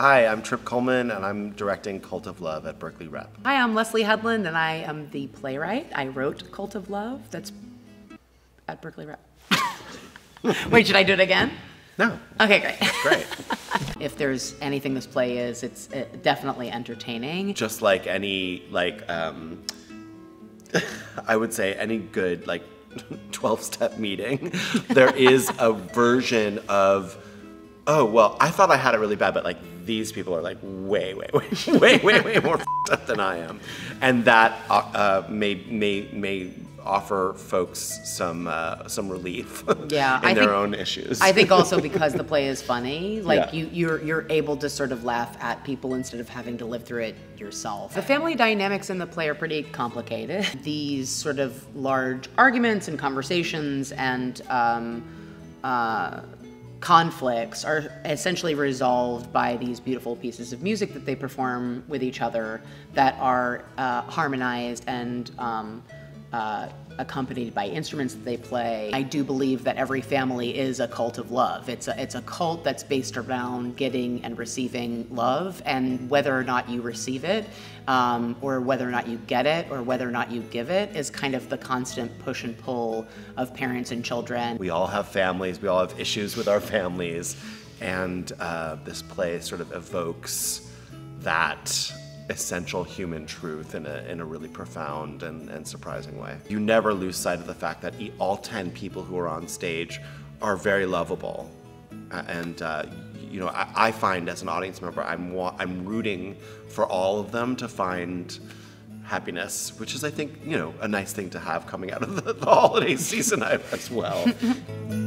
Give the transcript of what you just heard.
Hi, I'm Trip Cullman, and I'm directing Cult of Love at Berkeley Rep. Hi, I'm Leslye Headland, and I am the playwright. I wrote Cult of Love. That's at Berkeley Rep. Wait, should I do it again? No. Okay, great. Great. if there's anything this play is, it's uh, definitely entertaining. Just like any, like, um, I would say any good, like, 12 step meeting, there is a version of, oh, well, I thought I had it really bad, but like these people are like way, way, way, way, way, way more up than I am. And that uh, uh, may, may, may offer folks some uh, some relief Yeah, in I their think- own issues. I think also because the play is funny, like Yeah. you, you're you're able to sort of laugh at people instead of having to live through it yourself. The family dynamics in the play are pretty complicated. These sort of large arguments and conversations and um, uh, conflicts are essentially resolved by these beautiful pieces of music that they perform with each other that are uh, harmonized and um, uh, accompanied by instruments that they play. I do believe that every family is a cult of love. It's a, it's a cult that's based around getting and receiving love, and whether or not you receive it, um, or whether or not you get it, or whether or not you give it, is kind of the constant push and pull of parents and children. We all have families, we all have issues with our families, and uh, this play sort of evokes that essential human truth in a, in a really profound and, and surprising way. You never lose sight of the fact that all 10 people who are on stage are very lovable. And, uh, you know, I, I find as an audience member, I'm, I'm rooting for all of them to find happiness, which is, I think, you know, a nice thing to have coming out of the, the holiday season as well.